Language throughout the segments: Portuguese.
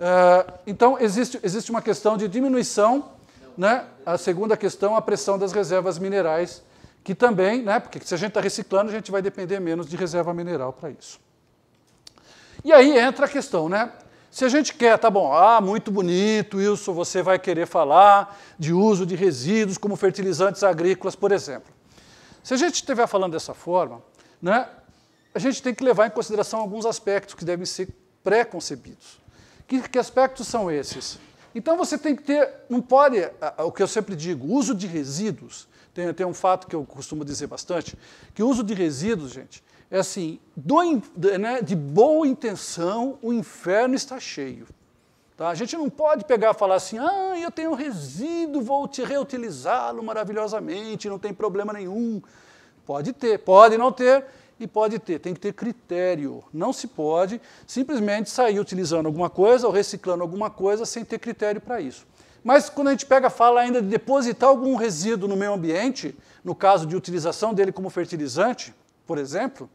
Uh, então, existe, existe uma questão de diminuição, né? a segunda questão, a pressão das reservas minerais, que também, né? porque se a gente está reciclando, a gente vai depender menos de reserva mineral para isso. E aí entra a questão, né? Se a gente quer, tá bom, ah, muito bonito, Wilson, você vai querer falar de uso de resíduos como fertilizantes agrícolas, por exemplo. Se a gente estiver falando dessa forma, né, a gente tem que levar em consideração alguns aspectos que devem ser pré-concebidos. Que, que aspectos são esses? Então você tem que ter, não pode, o que eu sempre digo, uso de resíduos, tem, tem um fato que eu costumo dizer bastante, que o uso de resíduos, gente, é assim, do, né, de boa intenção, o inferno está cheio. Tá? A gente não pode pegar e falar assim, ah, eu tenho resíduo, vou te reutilizá-lo maravilhosamente, não tem problema nenhum. Pode ter, pode não ter, e pode ter, tem que ter critério. Não se pode simplesmente sair utilizando alguma coisa ou reciclando alguma coisa sem ter critério para isso. Mas quando a gente pega fala ainda de depositar algum resíduo no meio ambiente, no caso de utilização dele como fertilizante, por exemplo,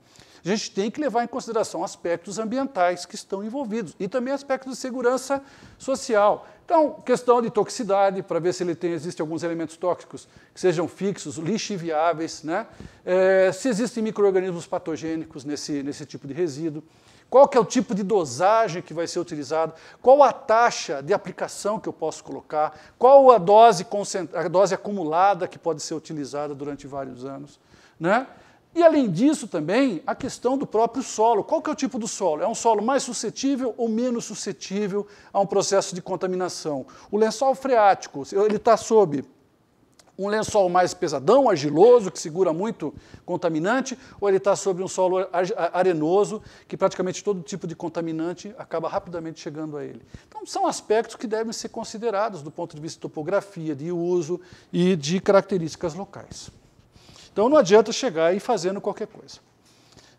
a gente tem que levar em consideração aspectos ambientais que estão envolvidos e também aspectos de segurança social. Então, questão de toxicidade, para ver se ele tem, existem alguns elementos tóxicos que sejam fixos, lixiviáveis, né? É, se existem micro-organismos patogênicos nesse, nesse tipo de resíduo, qual que é o tipo de dosagem que vai ser utilizado, qual a taxa de aplicação que eu posso colocar, qual a dose, a dose acumulada que pode ser utilizada durante vários anos. Né? E além disso também, a questão do próprio solo. Qual que é o tipo do solo? É um solo mais suscetível ou menos suscetível a um processo de contaminação? O lençol freático, ele está sob um lençol mais pesadão, argiloso, que segura muito contaminante, ou ele está sobre um solo arenoso, que praticamente todo tipo de contaminante acaba rapidamente chegando a ele. Então, são aspectos que devem ser considerados do ponto de vista de topografia, de uso e de características locais. Então não adianta chegar e fazendo qualquer coisa.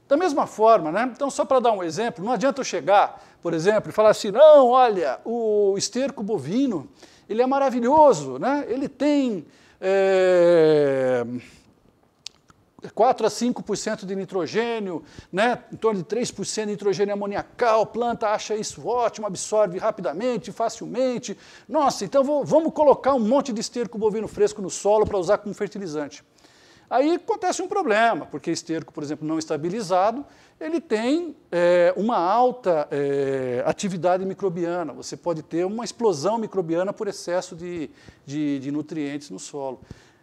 Da mesma forma, né? então só para dar um exemplo, não adianta eu chegar, por exemplo, e falar assim, não, olha, o esterco bovino, ele é maravilhoso, né? ele tem é, 4 a 5% de nitrogênio, né? em torno de 3% de nitrogênio amoniacal, a planta acha isso ótimo, absorve rapidamente, facilmente. Nossa, então vou, vamos colocar um monte de esterco bovino fresco no solo para usar como fertilizante. Aí acontece um problema, porque esterco, por exemplo, não estabilizado, ele tem é, uma alta é, atividade microbiana. Você pode ter uma explosão microbiana por excesso de, de, de, nutrientes no solo.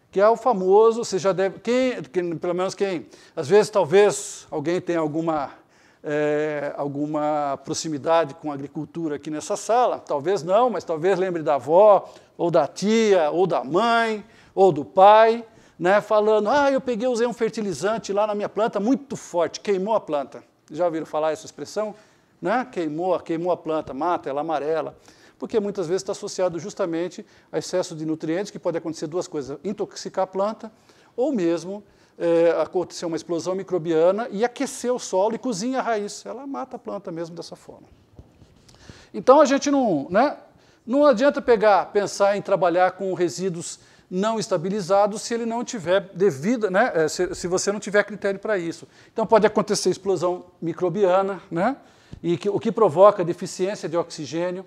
Que é o famoso, você já deve. Quem, quem, pelo menos quem. Às vezes, talvez, alguém tenha alguma, é, alguma proximidade com a agricultura aqui nessa sala. Talvez não, mas talvez lembre da avó, ou da tia, ou da mãe, ou do pai né, falando, ah, eu peguei, usei um fertilizante lá na minha planta muito forte, queimou a planta. Já ouviram falar essa expressão? Né? Queimou, queimou a planta, mata ela amarela. Porque muitas vezes está associado justamente a excesso de nutrientes, que pode acontecer duas coisas, intoxicar a planta, ou mesmo é, acontecer uma explosão microbiana e aquecer o solo e cozinha a raiz. Ela mata a planta mesmo dessa forma. Então a gente não, né, não adianta pegar, pensar em trabalhar com resíduos não estabilizado se ele não tiver devida, né, é, se, se você não tiver critério para isso. Então pode acontecer explosão microbiana, né, e que, o que provoca deficiência de oxigênio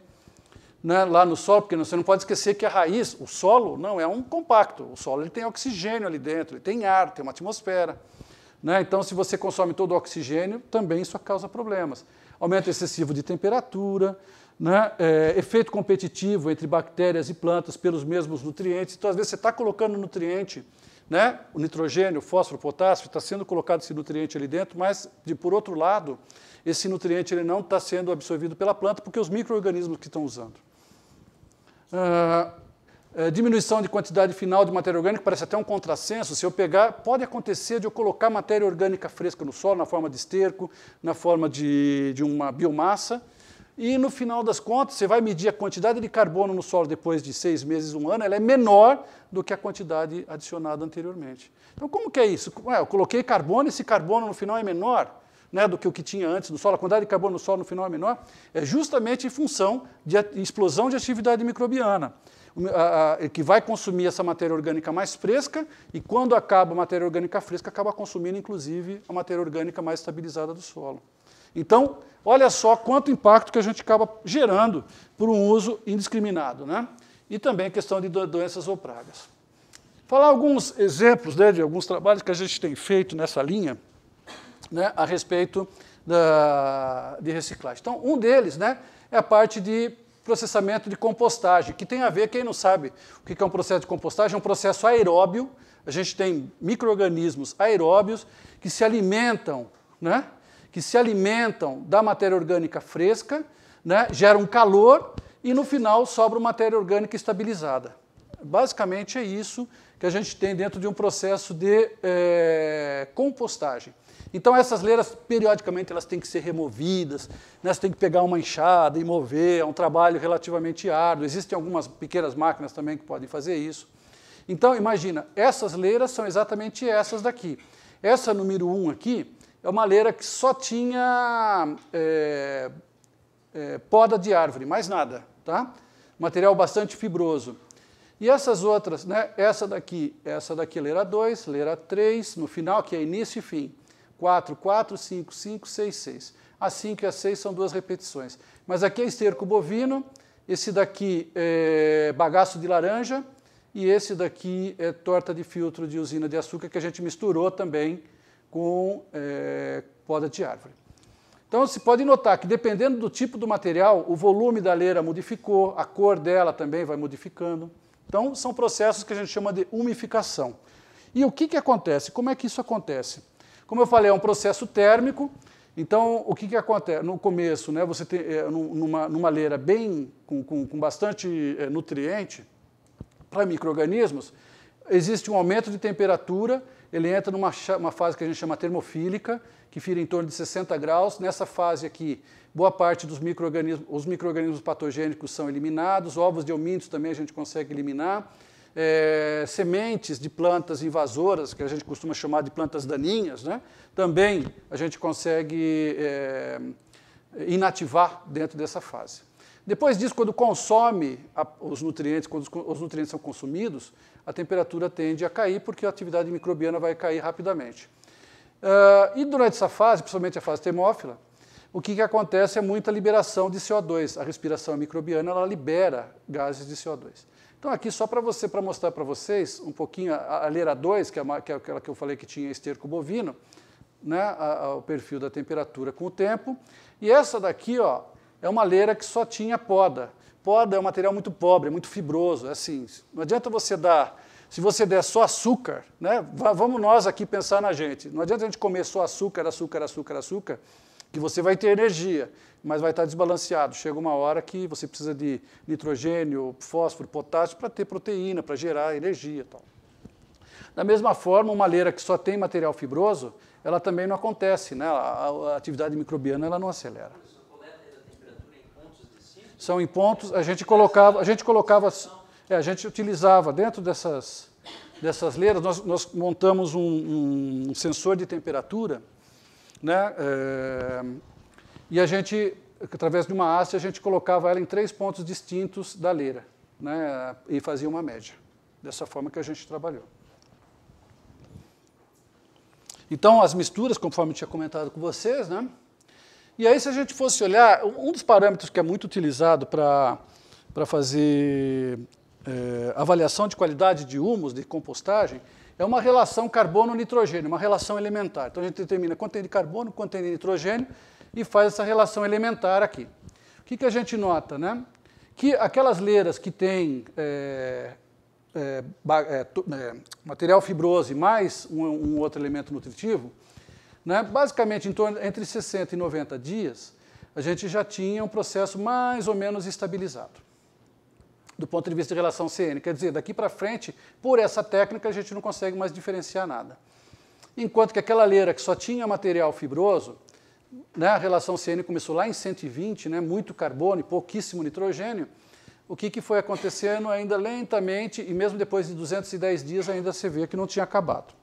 né, lá no solo, porque você não pode esquecer que a raiz, o solo, não é um compacto. O solo ele tem oxigênio ali dentro, ele tem ar, tem uma atmosfera. Né? Então, se você consome todo o oxigênio, também isso causa problemas. Aumento excessivo de temperatura, né, é, efeito competitivo entre bactérias e plantas pelos mesmos nutrientes. Então, às vezes, você está colocando nutriente, né, o nitrogênio, o fósforo, o potássio, está sendo colocado esse nutriente ali dentro, mas, de, por outro lado, esse nutriente ele não está sendo absorvido pela planta porque os micro-organismos que estão usando. Ah, é, diminuição de quantidade final de matéria orgânica, parece até um contrassenso. Se eu pegar, pode acontecer de eu colocar matéria orgânica fresca no solo, na forma de esterco, na forma de, de uma biomassa, e no final das contas, você vai medir a quantidade de carbono no solo depois de seis meses, um ano, ela é menor do que a quantidade adicionada anteriormente. Então, como que é isso? Ué, eu coloquei carbono, esse carbono no final é menor né, do que o que tinha antes no solo, a quantidade de carbono no solo no final é menor, é justamente em função de explosão de atividade microbiana. que vai consumir essa matéria orgânica mais fresca, e quando acaba a matéria orgânica fresca, acaba consumindo, inclusive, a matéria orgânica mais estabilizada do solo. Então, olha só quanto impacto que a gente acaba gerando por um uso indiscriminado. Né? E também a questão de doenças ou pragas. Falar alguns exemplos né, de alguns trabalhos que a gente tem feito nessa linha né, a respeito da, de reciclagem. Então, um deles né, é a parte de processamento de compostagem, que tem a ver, quem não sabe o que é um processo de compostagem, é um processo aeróbio. A gente tem micro-organismos aeróbios que se alimentam né, que se alimentam da matéria orgânica fresca, né, geram calor e no final sobra matéria orgânica estabilizada. Basicamente é isso que a gente tem dentro de um processo de é, compostagem. Então essas leiras, periodicamente, elas têm que ser removidas, né, você tem que pegar uma enxada e mover, é um trabalho relativamente árduo. Existem algumas pequenas máquinas também que podem fazer isso. Então, imagina, essas leiras são exatamente essas daqui. Essa número 1 um aqui, é uma leira que só tinha é, é, poda de árvore, mais nada. Tá? Material bastante fibroso. E essas outras, né, essa daqui, essa daqui leira 2, leira 3, no final, que é início e fim. 4, 4, 5, 5, 6, 6. A 5 e a 6 são duas repetições. Mas aqui é esterco bovino, esse daqui é bagaço de laranja, e esse daqui é torta de filtro de usina de açúcar, que a gente misturou também com é, poda de árvore. Então, se pode notar que, dependendo do tipo do material, o volume da leira modificou, a cor dela também vai modificando. Então, são processos que a gente chama de umificação. E o que, que acontece? Como é que isso acontece? Como eu falei, é um processo térmico. Então, o que, que acontece? No começo, né, você tem é, numa, numa leira bem com, com, com bastante é, nutriente para micro-organismos, existe um aumento de temperatura ele entra numa uma fase que a gente chama termofílica, que vira em torno de 60 graus. Nessa fase aqui, boa parte dos micro-organismos, os micro-organismos patogênicos são eliminados, ovos de homínidos também a gente consegue eliminar. É, sementes de plantas invasoras, que a gente costuma chamar de plantas daninhas, né? também a gente consegue é, inativar dentro dessa fase. Depois disso, quando consome a, os nutrientes, quando os, os nutrientes são consumidos, a temperatura tende a cair, porque a atividade microbiana vai cair rapidamente. Uh, e durante essa fase, principalmente a fase termófila, o que, que acontece é muita liberação de CO2. A respiração microbiana ela libera gases de CO2. Então, aqui só para você, para mostrar para vocês um pouquinho a, a leira 2, que é, que é aquela que eu falei que tinha esterco bovino, né, a, a, o perfil da temperatura com o tempo. E essa daqui ó, é uma leira que só tinha poda poda é um material muito pobre, muito fibroso. É assim, não adianta você dar, se você der só açúcar, né, vamos nós aqui pensar na gente. Não adianta a gente comer só açúcar, açúcar, açúcar, açúcar, que você vai ter energia, mas vai estar desbalanceado. Chega uma hora que você precisa de nitrogênio, fósforo, potássio para ter proteína, para gerar energia. Tal. Da mesma forma, uma leira que só tem material fibroso, ela também não acontece, né? a, a atividade microbiana ela não acelera são em pontos, a gente colocava, a gente colocava, é, a gente utilizava dentro dessas, dessas leiras, nós, nós montamos um, um, sensor de temperatura, né, é, e a gente, através de uma haste, a gente colocava ela em três pontos distintos da leira, né, e fazia uma média. Dessa forma que a gente trabalhou. Então, as misturas, conforme tinha comentado com vocês, né, e aí, se a gente fosse olhar, um dos parâmetros que é muito utilizado para fazer é, avaliação de qualidade de humus, de compostagem, é uma relação carbono-nitrogênio, uma relação elementar. Então, a gente determina quanto tem de carbono, quanto tem de nitrogênio e faz essa relação elementar aqui. O que, que a gente nota? Né? Que aquelas leiras que têm é, é, é material fibroso e mais um, um outro elemento nutritivo, né? Basicamente, em torno, entre 60 e 90 dias, a gente já tinha um processo mais ou menos estabilizado, do ponto de vista de relação CN. Quer dizer, daqui para frente, por essa técnica, a gente não consegue mais diferenciar nada. Enquanto que aquela leira que só tinha material fibroso, né, a relação CN começou lá em 120, né, muito carbono e pouquíssimo nitrogênio, o que, que foi acontecendo ainda lentamente, e mesmo depois de 210 dias ainda se vê que não tinha acabado.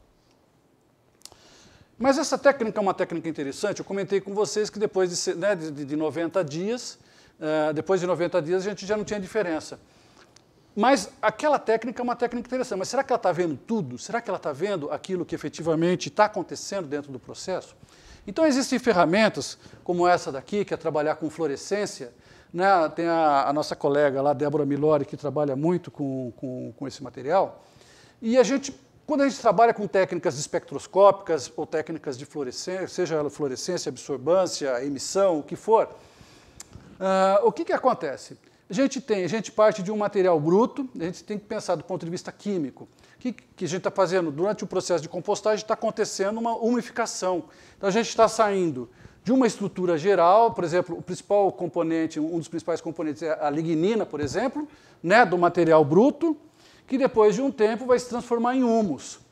Mas essa técnica é uma técnica interessante. Eu comentei com vocês que depois de, né, de, de 90 dias, uh, depois de 90 dias, a gente já não tinha diferença. Mas aquela técnica é uma técnica interessante. Mas será que ela está vendo tudo? Será que ela está vendo aquilo que efetivamente está acontecendo dentro do processo? Então existem ferramentas como essa daqui, que é trabalhar com fluorescência. Né? Tem a, a, nossa colega lá, Débora Milori, que trabalha muito com, com, com esse material. E a gente, quando a gente trabalha com técnicas espectroscópicas ou técnicas de fluorescência, seja ela fluorescência, absorvância, emissão, o que for, uh, o que, que acontece? A gente tem, a gente parte de um material bruto, a gente tem que pensar do ponto de vista químico. O que, que a gente está fazendo? Durante o processo de compostagem está acontecendo uma umificação. Então a gente está saindo de uma estrutura geral, por exemplo, o principal componente, um dos principais componentes é a lignina, por exemplo, né, do material bruto, que depois de um tempo vai se transformar em humus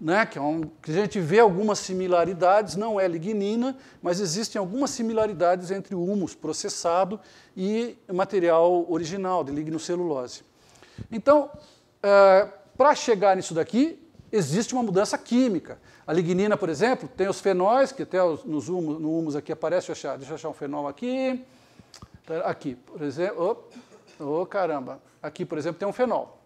né, que, é um, que a gente vê algumas similaridades, não é lignina, mas existem algumas similaridades entre o humus processado e material original, de lignocelulose. Então, é, para chegar nisso daqui, existe uma mudança química. A lignina, por exemplo, tem os fenóis, que até nos humus, no humus aqui aparece, deixa eu achar, deixa eu achar um fenol aqui. Aqui, por exemplo, oh, oh caramba, aqui, por exemplo, tem um fenol.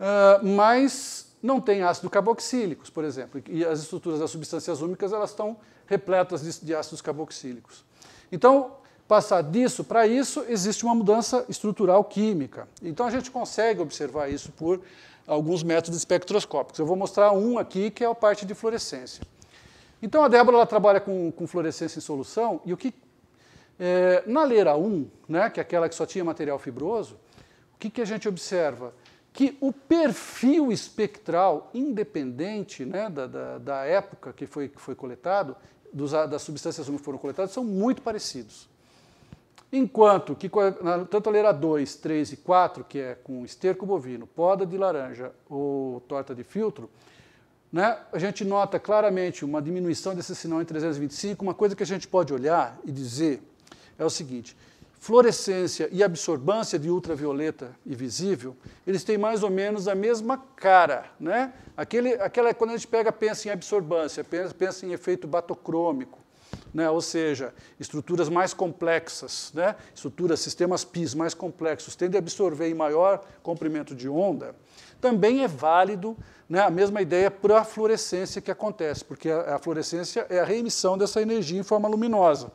Uh, mas não tem ácido carboxílicos, por exemplo, e as estruturas das substâncias úmicas elas estão repletas de, de ácidos carboxílicos. Então, passar disso para isso, existe uma mudança estrutural química. Então, a gente consegue observar isso por alguns métodos espectroscópicos. Eu vou mostrar um aqui, que é a parte de fluorescência. Então, a Débora ela trabalha com, com fluorescência em solução, e o que, é, na leira 1, né, que é aquela que só tinha material fibroso, o que, que a gente observa? Que o perfil espectral independente né, da, da, da, época que foi, que foi coletado, dos, das substâncias que foram coletadas, são muito parecidos. Enquanto que tanto a leira 2, 3 e 4, que é com esterco bovino, poda de laranja ou torta de filtro, né, a gente nota claramente uma diminuição desse sinal em 325. Uma coisa que a gente pode olhar e dizer é o seguinte: fluorescência e absorbância de ultravioleta e visível, eles têm mais ou menos a mesma cara. Né? Aquele, aquela, quando a gente pega, pensa em absorbância, pensa, pensa em efeito batocrômico, né? ou seja, estruturas mais complexas, né? estruturas, sistemas PIS mais complexos, tendem a absorver em maior comprimento de onda, também é válido né, a mesma ideia para a fluorescência que acontece, porque a, a fluorescência é a reemissão dessa energia em forma luminosa.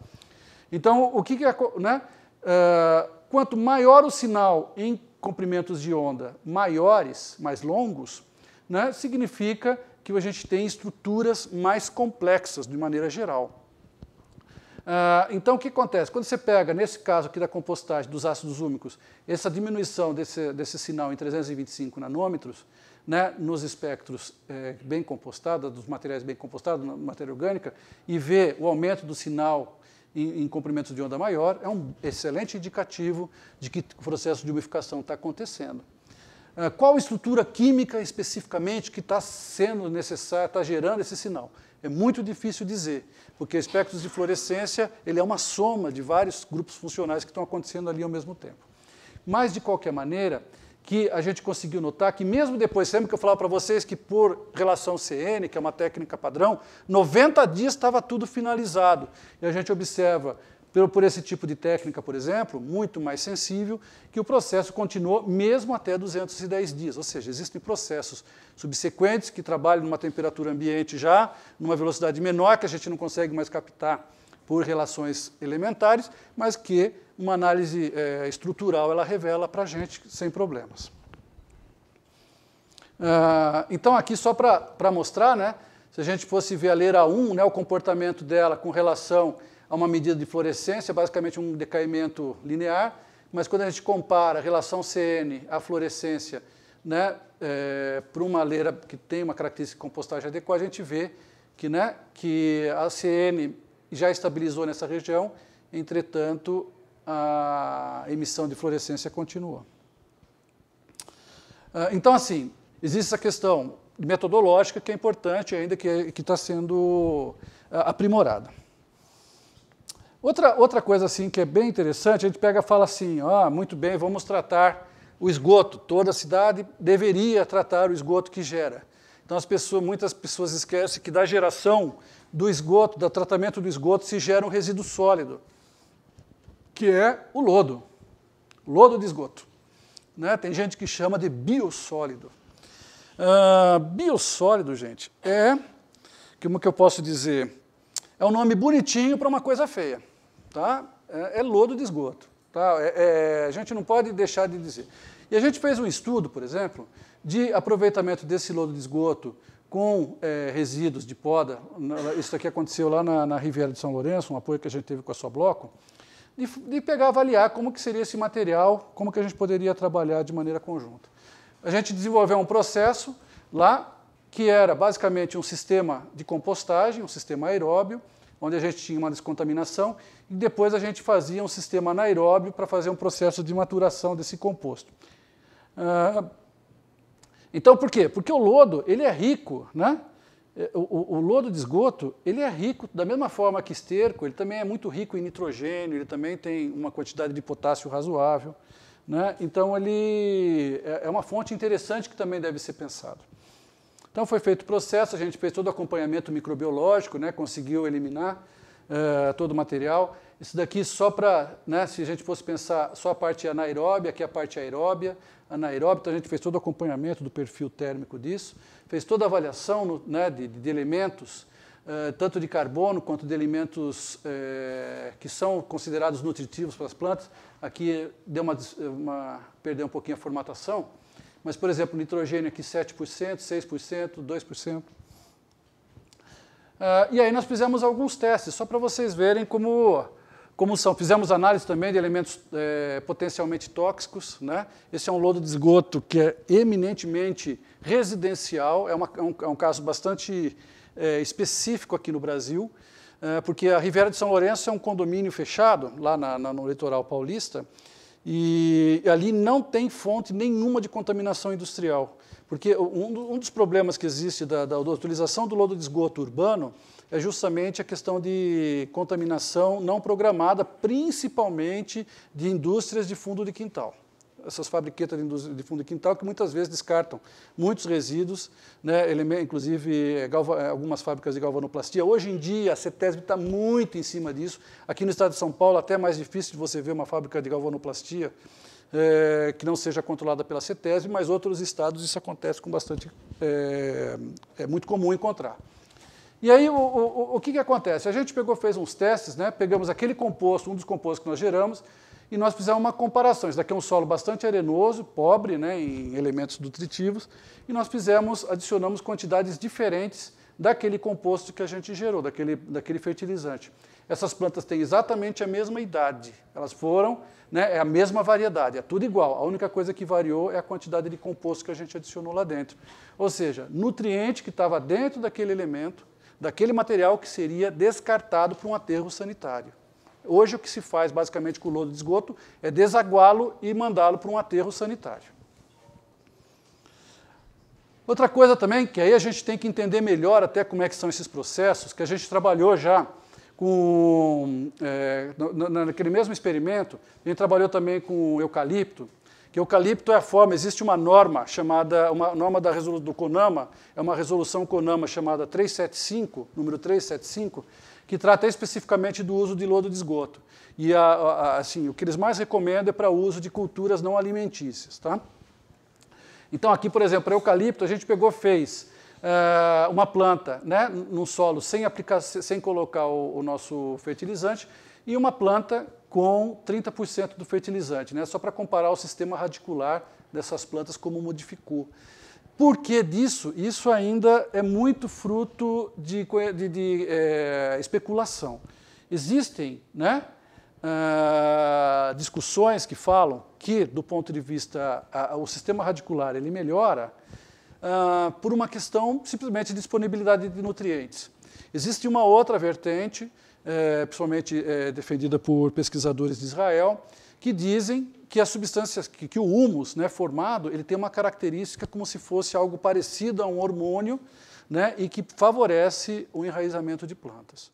Então, o que, que é, né, Uh, quanto maior o sinal em comprimentos de onda maiores, mais longos, né, significa que a gente tem estruturas mais complexas de maneira geral. Uh, então, o que acontece? Quando você pega, nesse caso aqui da compostagem dos ácidos úmicos, essa diminuição desse, desse sinal em 325 nanômetros, né, nos espectros é, bem compostados, dos materiais bem compostados, na matéria orgânica, e vê o aumento do sinal em, em comprimentos de onda maior, é um excelente indicativo de que o processo de umificação está acontecendo. Uh, qual estrutura química especificamente que está sendo necessária, está gerando esse sinal? É muito difícil dizer, porque espectros de fluorescência ele é uma soma de vários grupos funcionais que estão acontecendo ali ao mesmo tempo. Mas, de qualquer maneira, que a gente conseguiu notar que mesmo depois, sempre que eu falava para vocês que por relação CN, que é uma técnica padrão, 90 dias estava tudo finalizado. E a gente observa, por, esse tipo de técnica, por exemplo, muito mais sensível, que o processo continuou mesmo até 210 dias. Ou seja, existem processos subsequentes que trabalham numa temperatura ambiente já, numa velocidade menor, que a gente não consegue mais captar por relações elementares, mas que uma análise é, estrutural ela revela para a gente sem problemas. Uh, então, aqui só para mostrar, né, se a gente fosse ver a leira 1, né, o comportamento dela com relação a uma medida de fluorescência, basicamente um decaimento linear, mas quando a gente compara a relação CN à fluorescência né, é, para uma leira que tem uma característica de compostagem adequada, a gente vê que, né, que a CN já estabilizou nessa região, entretanto, a emissão de fluorescência continua. Ah, então, assim, existe essa questão metodológica que é importante, ainda que está sendo ah, aprimorada. Outra, outra coisa assim que é bem interessante, a gente pega e fala assim, ah, muito bem, vamos tratar o esgoto. Toda cidade deveria tratar o esgoto que gera. Então as pessoas, muitas pessoas esquecem que da geração do esgoto, do tratamento do esgoto, se gera um resíduo sólido, que é o lodo, lodo de esgoto. né? tem gente que chama de biossólido. Uh, biossólido, gente, é, como que eu posso dizer, é um nome bonitinho para uma coisa feia. Tá? É, é lodo de esgoto. Tá? É, é, a gente não pode deixar de dizer. E a gente fez um estudo, por exemplo, de aproveitamento desse lodo de esgoto com é, resíduos de poda. Isso aqui aconteceu lá na, na, Riviera de São Lourenço, um apoio que a gente teve com a sua bloco, de, pegar, avaliar como que seria esse material, como que a gente poderia trabalhar de maneira conjunta. A gente desenvolveu um processo lá que era basicamente um sistema de compostagem, um sistema aeróbio, onde a gente tinha uma descontaminação, e depois a gente fazia um sistema anaeróbio para fazer um processo de maturação desse composto. Ah, então, por quê? Porque o lodo ele é rico, né? É, o, o, lodo de esgoto ele é rico da mesma forma que esterco, ele também é muito rico em nitrogênio, ele também tem uma quantidade de potássio razoável. Né? Então, ele é, é uma fonte interessante que também deve ser pensado. Então, foi feito o processo, a gente fez todo o acompanhamento microbiológico, né? conseguiu eliminar uh, todo o material. Isso daqui só para, né, se a gente fosse pensar só a parte anaeróbia, aqui a parte aeróbia, anaeróbia, então a gente fez todo o acompanhamento do perfil térmico disso, fez toda a avaliação no, né, de, de, elementos, uh, tanto de carbono quanto de elementos uh, que são considerados nutritivos para as plantas. Aqui deu uma, uma, perdeu um pouquinho a formatação, mas, por exemplo, nitrogênio aqui 7%, 6%, 2%. Uh, e aí nós fizemos alguns testes, só para vocês verem como, como são. Fizemos análise também de elementos é, potencialmente tóxicos. Né? Esse é um lodo de esgoto que é eminentemente residencial, é, uma, é, um, é um, caso bastante é, específico aqui no Brasil, é, porque a Riviera de São Lourenço é um condomínio fechado, lá na, na, no litoral paulista, e ali não tem fonte nenhuma de contaminação industrial. Porque um, um dos problemas que existe da, da, da, utilização do lodo de esgoto urbano é justamente a questão de contaminação não programada, principalmente de indústrias de fundo de quintal. Essas fabriquetas de, fundo de quintal que muitas vezes descartam muitos resíduos, né, inclusive galva, é, algumas fábricas de galvanoplastia. Hoje em dia a CETESB está muito em cima disso. Aqui no estado de São Paulo até é mais difícil de você ver uma fábrica de galvanoplastia é, que não seja controlada pela CETESB, mas outros estados isso acontece com bastante. É, é muito comum encontrar. E aí, o, o, o que, que acontece? A gente pegou, fez uns testes, né? pegamos aquele composto, um dos compostos que nós geramos, e nós fizemos uma comparação. Isso daqui é um solo bastante arenoso, pobre né, em elementos nutritivos, e nós fizemos, adicionamos quantidades diferentes daquele composto que a gente gerou, daquele, daquele fertilizante. Essas plantas têm exatamente a mesma idade, elas foram né, é a mesma variedade, é tudo igual. A única coisa que variou é a quantidade de composto que a gente adicionou lá dentro. Ou seja, nutriente que estava dentro daquele elemento, daquele material que seria descartado para um aterro sanitário. Hoje o que se faz basicamente com o lodo de esgoto é desaguá-lo e mandá-lo para um aterro sanitário. Outra coisa também, que aí a gente tem que entender melhor até como é que são esses processos, que a gente trabalhou já com, é, naquele mesmo experimento, a gente trabalhou também com eucalipto, que eucalipto é a forma, existe uma norma chamada, uma norma da resolução do CONAMA, é uma resolução CONAMA chamada 375, número 375, que trata especificamente do uso de lodo de esgoto. E a, a, assim, o que eles mais recomendam é para o uso de culturas não alimentícias. Tá? Então aqui, por exemplo, eucalipto, a gente pegou, fez uh, uma planta né, num solo sem, aplicar, sem colocar o, o nosso fertilizante e uma planta com 30% do fertilizante, né, só para comparar o sistema radicular dessas plantas, como modificou. Por que disso? Isso ainda é muito fruto de, de, de é, especulação. Existem né, uh, discussões que falam que, do ponto de vista, a, o sistema radicular ele melhora uh, por uma questão simplesmente de disponibilidade de nutrientes. Existe uma outra vertente, é, principalmente é, defendida por pesquisadores de Israel, que dizem que as substâncias, que, que o humus né, formado, ele tem uma característica como se fosse algo parecido a um hormônio né, e que favorece o enraizamento de plantas.